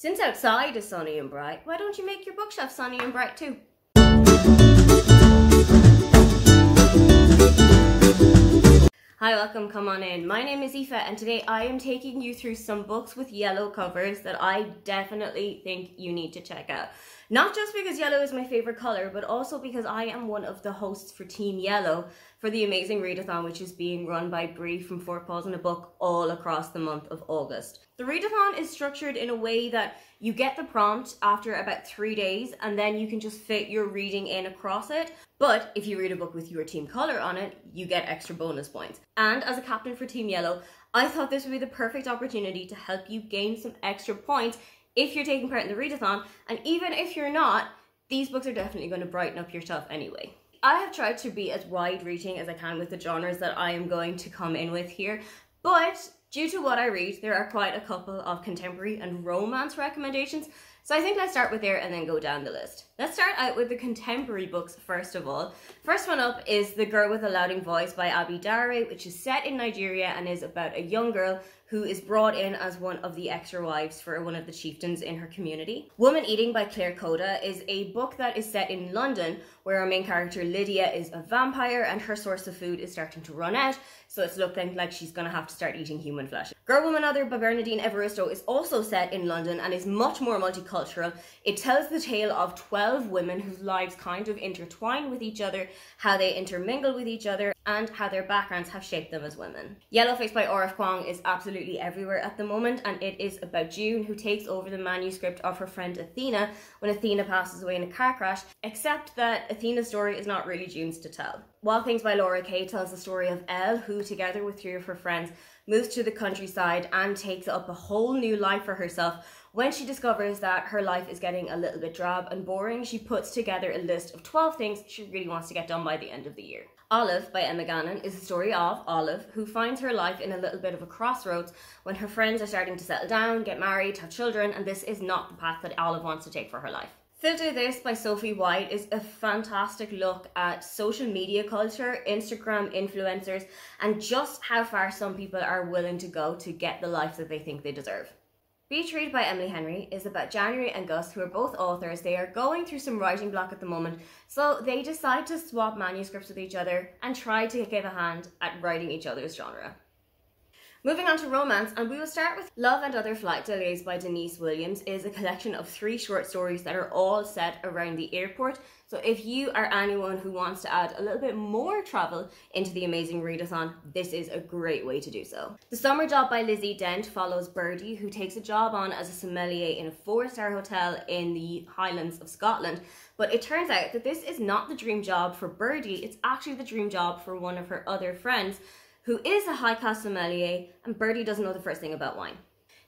Since outside is sunny and bright, why don't you make your bookshelf sunny and bright too? Hi, welcome, come on in. My name is Aoife and today I am taking you through some books with yellow covers that I definitely think you need to check out. Not just because yellow is my favorite color, but also because I am one of the hosts for Team Yellow for the amazing readathon, which is being run by Bri from Four Paws and a Book all across the month of August. The readathon is structured in a way that you get the prompt after about three days and then you can just fit your reading in across it. But if you read a book with your team color on it, you get extra bonus points. And as a captain for Team Yellow, I thought this would be the perfect opportunity to help you gain some extra points if you're taking part in the readathon. And even if you're not, these books are definitely going to brighten up your stuff anyway. I have tried to be as wide reaching as I can with the genres that I am going to come in with here, but Due to what I read, there are quite a couple of contemporary and romance recommendations, so I think let's start with there and then go down the list. Let's start out with the contemporary books first of all. First one up is The Girl with a Louding Voice by Abi Dare, which is set in Nigeria and is about a young girl who is brought in as one of the extra wives for one of the chieftains in her community. Woman Eating by Claire Kohda is a book that is set in London where our main character Lydia is a vampire and her source of food is starting to run out, so it's looking like she's gonna have to start eating human flesh. Girl Woman Other by Bernardine Evaristo is also set in London and is much more multicultural. It tells the tale of 12 women whose lives kind of intertwine with each other, how they intermingle with each other, and how their backgrounds have shaped them as women. Yellowface by R.F. Kuang is absolutely everywhere at the moment, and it is about June who takes over the manuscript of her friend Athena when Athena passes away in a car crash, except that Athena's story is not really June's to tell. Wild Things by Laura Kay tells the story of Elle, who, together with three of her friends, moves to the countryside and takes up a whole new life for herself when she discovers that her life is getting a little bit drab and boring, she puts together a list of 12 things she really wants to get done by the end of the year. Olive by Emma Gannon is the story of Olive, who finds her life in a little bit of a crossroads when her friends are starting to settle down, get married, have children, and this is not the path that Olive wants to take for her life. Filter This by Sophie White is a fantastic look at social media culture, Instagram influencers, and just how far some people are willing to go to get the life that they think they deserve. Read by Emily Henry is about January and Gus, who are both authors. They are going through some writing block at the moment, so they decide to swap manuscripts with each other and try to give a hand at writing each other's genre. Moving on to romance, and we will start with Love and Other Flight Delays by Denise Williams is a collection of three short stories that are all set around the airport. So if you are anyone who wants to add a little bit more travel into the amazing readathon, this is a great way to do so. The Summer Job by Lizzie Dent follows Birdie, who takes a job on as a sommelier in a four-star hotel in the Highlands of Scotland. But it turns out that this is not the dream job for Birdie, it's actually the dream job for one of her other friends who is a high class sommelier, and Birdie doesn't know the first thing about wine.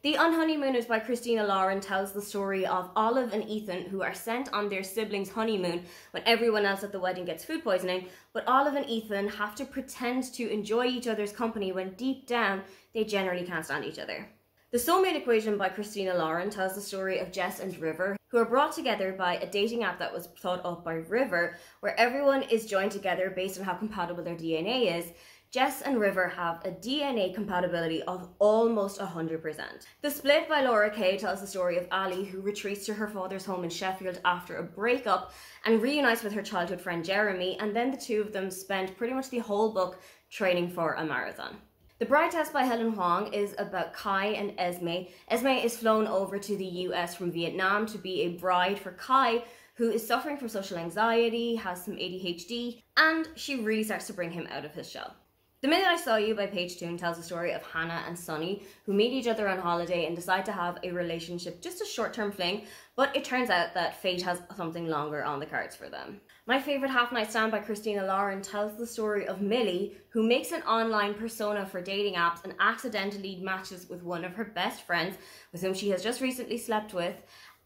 The Unhoneymooners by Christina Lauren tells the story of Olive and Ethan who are sent on their siblings' honeymoon when everyone else at the wedding gets food poisoning, but Olive and Ethan have to pretend to enjoy each other's company when deep down they generally can't stand each other. The Soulmate Equation by Christina Lauren tells the story of Jess and River, who are brought together by a dating app that was thought up by River, where everyone is joined together based on how compatible their DNA is, Jess and River have a DNA compatibility of almost 100%. The Split by Laura Kay tells the story of Ali, who retreats to her father's home in Sheffield after a breakup and reunites with her childhood friend Jeremy, and then the two of them spend pretty much the whole book training for a marathon. The Bride Test by Helen Hoang is about Khai and Esme. Esme is flown over to the US from Vietnam to be a bride for Khai, who is suffering from social anxiety, has some ADHD, and she really starts to bring him out of his shell. The Minute I Saw You by Paige Toon tells the story of Hannah and Sonny, who meet each other on holiday and decide to have a relationship, just a short term fling, but it turns out that fate has something longer on the cards for them. My favourite Half Night Stand by Christina Lauren tells the story of Millie, who makes an online persona for dating apps and accidentally matches with one of her best friends, with whom she has just recently slept with,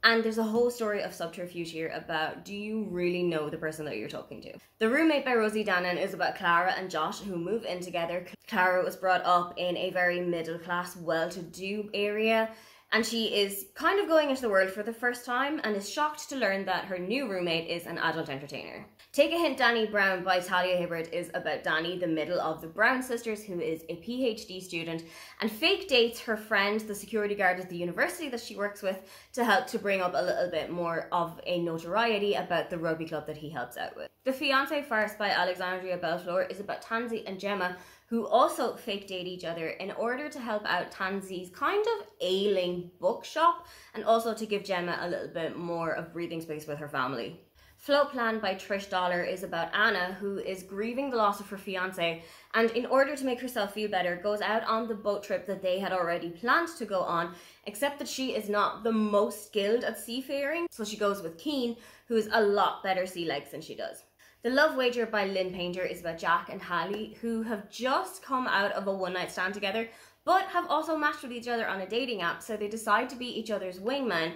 and there's a whole story of subterfuge here about do you really know the person that you're talking to? The Roommate by Rosie Danan is about Clara and Josh who move in together. Clara was brought up in a very middle class, well to do area. and she is kind of going into the world for the first time and is shocked to learn that her new roommate is an adult entertainer. Take a Hint Dani Brown by Talia Hibbert is about Dani, the middle of the Brown sisters, who is a PhD student and fake dates her friend, the security guard at the university that she works with, to help to bring up a little bit more of a notoriety about the rugby club that he helps out with. The Fiance Farce by Alexandria Bellefleur is about Tansy and Gemma, who also fake date each other in order to help out Tansy's kind of ailing bookshop and also to give Gemma a little bit more of breathing space with her family. Float Plan by Trish Doller is about Anna, who is grieving the loss of her fiance, and in order to make herself feel better, goes out on the boat trip that they had already planned to go on, except that she is not the most skilled at seafaring, so she goes with Keene, who is a lot better sea legs than she does. The Love Wager by Lynn Painter is about Jack and Hallie, who have just come out of a one night stand together, but have also matched with each other on a dating app, so they decide to be each other's wingman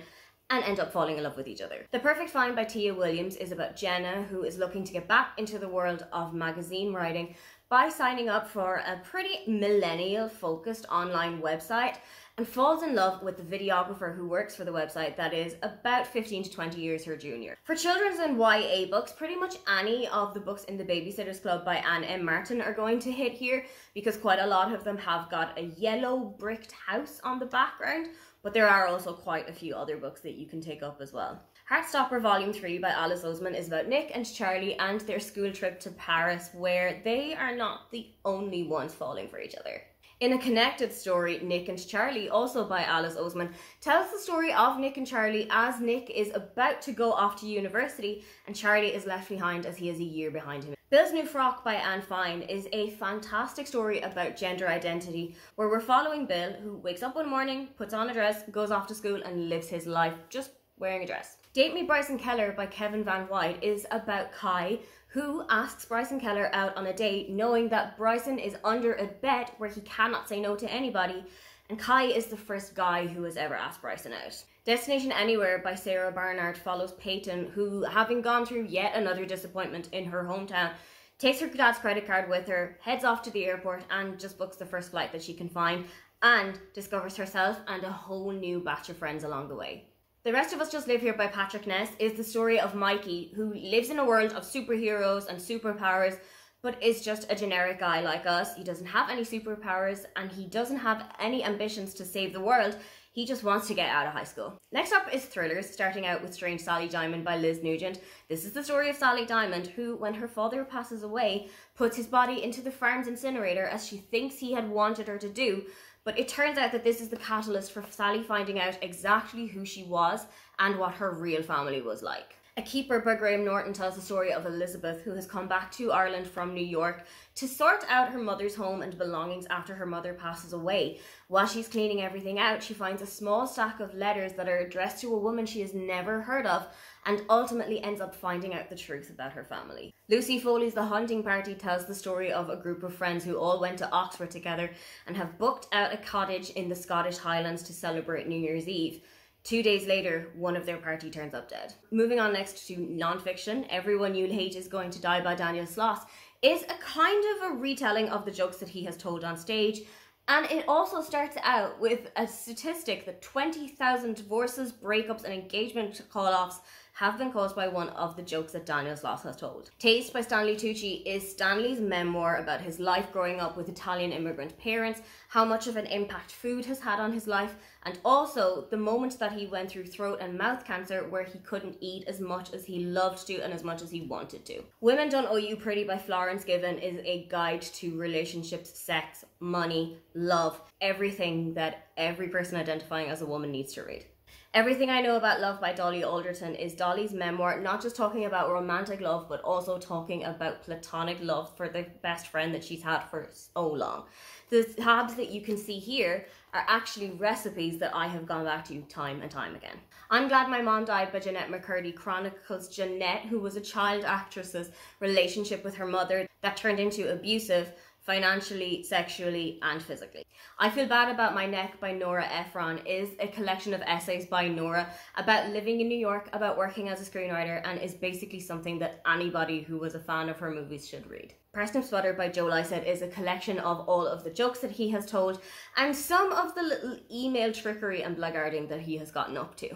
and end up falling in love with each other. The Perfect Find by Tia Williams is about Jenna, who is looking to get back into the world of magazine writing by signing up for a pretty millennial focused online website and falls in love with the videographer who works for the website that is about 15 to 20 years her junior. For children's and YA books, pretty much any of the books in the Babysitters Club by Anne M. Martin are going to hit here because quite a lot of them have got a yellow bricked house on the background, but there are also quite a few other books that you can take up as well. Heartstopper Volume 3 by Alice Oseman is about Nick and Charlie and their school trip to Paris, where they are not the only ones falling for each other. In a connected story, Nick and Charlie, also by Alice Oseman, tells the story of Nick and Charlie as Nick is about to go off to university and Charlie is left behind as he is a year behind him. Bill's New Frock by Anne Fine is a fantastic story about gender identity where we're following Bill who wakes up one morning, puts on a dress, goes off to school and lives his life just wearing a dress. Date Me Bryson Keller by Kevin Van Whye is about Kai, who asks Bryson Keller out on a date knowing that Bryson is under a bet where he cannot say no to anybody, and Kai is the first guy who has ever asked Bryson out. Destination Anywhere by Sarah Barnard follows Peyton, who, having gone through yet another disappointment in her hometown, takes her dad's credit card with her, heads off to the airport, and just books the first flight that she can find, and discovers herself and a whole new batch of friends along the way. The Rest of Us Just Live Here by Patrick Ness is the story of Mikey, who lives in a world of superheroes and superpowers, but is just a generic guy like us. He doesn't have any superpowers and he doesn't have any ambitions to save the world. He just wants to get out of high school. Next up is thrillers, starting out with Strange Sally Diamond by Liz Nugent. This is the story of Sally Diamond, who, when her father passes away, puts his body into the farm's incinerator as she thinks he had wanted her to do, but it turns out that this is the catalyst for Sally finding out exactly who she was and what her real family was like. A Keeper by Graham Norton tells the story of Elizabeth, who has come back to Ireland from New York to sort out her mother's home and belongings after her mother passes away. While she's cleaning everything out, she finds a small stack of letters that are addressed to a woman she has never heard of and ultimately ends up finding out the truth about her family. Lucy Foley's The Hunting Party tells the story of a group of friends who all went to Oxford together and have booked out a cottage in the Scottish Highlands to celebrate New Year's Eve. Two days later, one of their party turns up dead. Moving on next to non-fiction, Everyone You'll Hate is Going to Die by Daniel Sloss is a kind of a retelling of the jokes that he has told on stage. And it also starts out with a statistic that 20,000 divorces, breakups, and engagement call offs have been caused by one of the jokes that Daniel's Sloss has told. Taste by Stanley Tucci is Stanley's memoir about his life growing up with Italian immigrant parents, how much of an impact food has had on his life, and also the moment that he went through throat and mouth cancer where he couldn't eat as much as he loved to and as much as he wanted to. Women Don't Owe You Pretty by Florence Given is a guide to relationships, sex, money, love, everything that every person identifying as a woman needs to read. Everything I Know About Love by Dolly Alderton is Dolly's memoir, not just talking about romantic love, but also talking about platonic love for the best friend that she's had for so long. The tabs that you can see here are actually recipes that I have gone back to time and time again. I'm Glad My Mom Died by Jennette McCurdy chronicles Jennette, who was a child actress's relationship with her mother that turned into abusive, financially, sexually, and physically. I Feel Bad About My Neck by Nora Ephron is a collection of essays by Nora about living in New York, about working as a screenwriter, and is basically something that anybody who was a fan of her movies should read. Parsnips Buttered by Joe Lycett is a collection of all of the jokes that he has told and some of the little email trickery and blackguarding that he has gotten up to.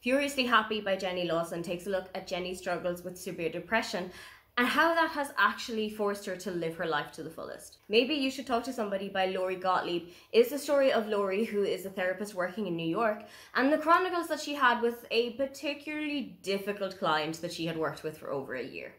Furiously Happy by Jenny Lawson takes a look at Jenny's struggles with severe depression and how that has actually forced her to live her life to the fullest. Maybe You Should Talk to Somebody by Lori Gottlieb is the story of Lori, who is a therapist working in New York, and the chronicles that she had with a particularly difficult client that she had worked with for over a year.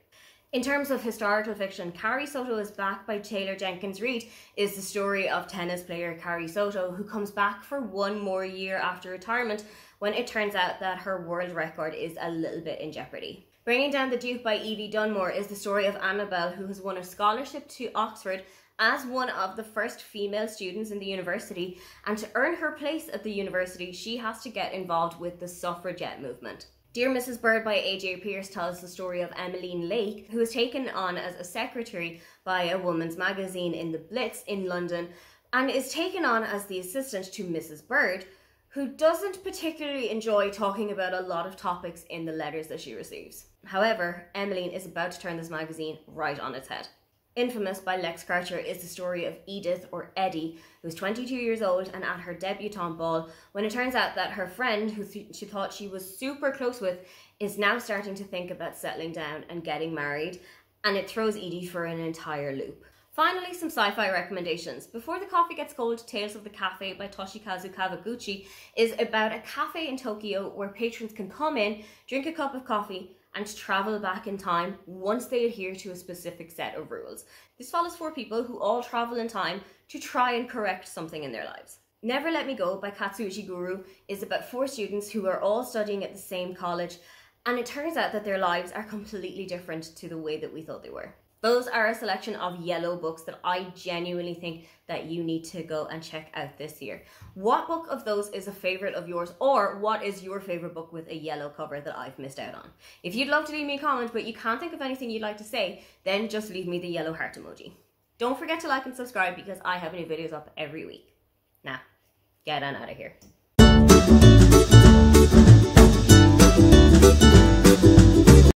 In terms of historical fiction, Carrie Soto is Back by Taylor Jenkins Reid is the story of tennis player Carrie Soto, who comes back for one more year after retirement when it turns out that her world record is a little bit in jeopardy. Bringing Down the Duke by Evie Dunmore is the story of Annabelle, who has won a scholarship to Oxford as one of the first female students in the university, and to earn her place at the university, she has to get involved with the suffragette movement. Dear Mrs. Bird by AJ Pearce tells the story of Emmeline Lake, who was taken on as a secretary by a woman's magazine in the Blitz in London and is taken on as the assistant to Mrs. Bird, who doesn't particularly enjoy talking about a lot of topics in the letters that she receives. However, Emmeline is about to turn this magazine right on its head. Infamous by Lex Croucher is the story of Edith, or Eddie, who's 22 years old and at her debutante ball when it turns out that her friend, who th- she thought she was super close with, is now starting to think about settling down and getting married, and it throws Edie for an entire loop. Finally, some sci-fi recommendations. Before the Coffee Gets Cold, Tales of the Cafe by Toshikazu Kawaguchi is about a cafe in Tokyo where patrons can come in, drink a cup of coffee, and travel back in time once they adhere to a specific set of rules. This follows four people who all travel in time to try and correct something in their lives. Never Let Me Go by Kazuo Ishiguro is about four students who are all studying at the same college, and it turns out that their lives are completely different to the way that we thought they were. Those are a selection of yellow books that I genuinely think that you need to go and check out this year. What book of those is a favorite of yours or what is your favorite book with a yellow cover that I've missed out on? If you'd love to leave me a comment but you can't think of anything you'd like to say, then just leave me the yellow heart emoji. Don't forget to like and subscribe because I have new videos up every week. Now, get on out of here.